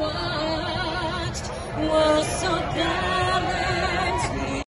watched was so good.